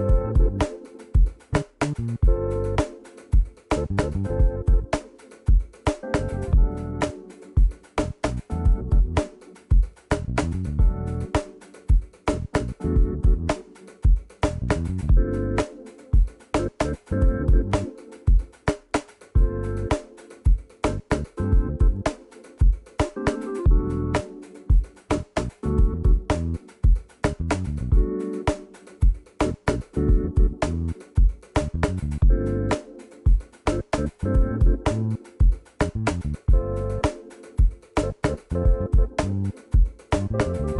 Thank Bye.